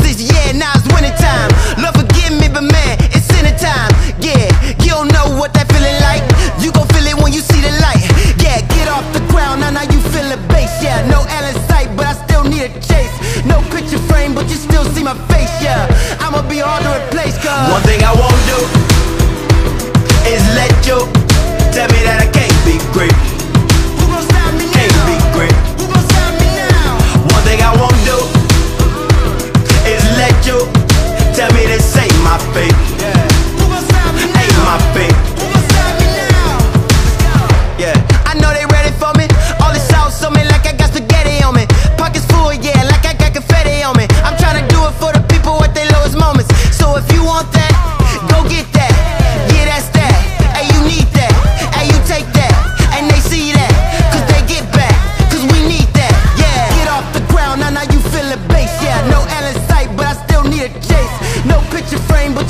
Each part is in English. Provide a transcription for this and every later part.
hostage, yeah, now it's winter time. Love, forgive me, but man, it's dinner time. Yeah, you don't know what that feeling like. You gon' feel it when you see the light. Yeah, get off the ground, now, now you feel the bass. Yeah, no Allen sight, but I still need a chase. No picture frame, but you still see my face. Yeah, I'ma be hard to replace, cause one thing I won't do is let you tell me that I can't.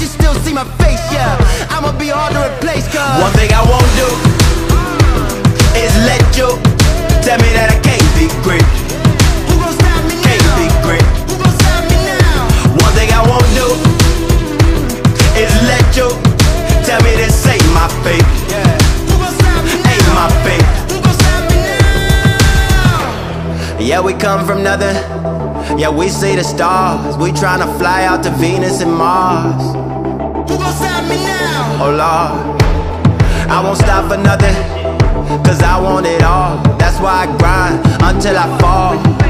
you still see my face, yeah. I'ma be hard to replace, cause One thing I won't do we come from nothing. Yeah, we see the stars. We tryna fly out to Venus and Mars. Who gon' stop me now? Oh Lord, I won't stop for nothing. Cause I want it all. That's why I grind until I fall.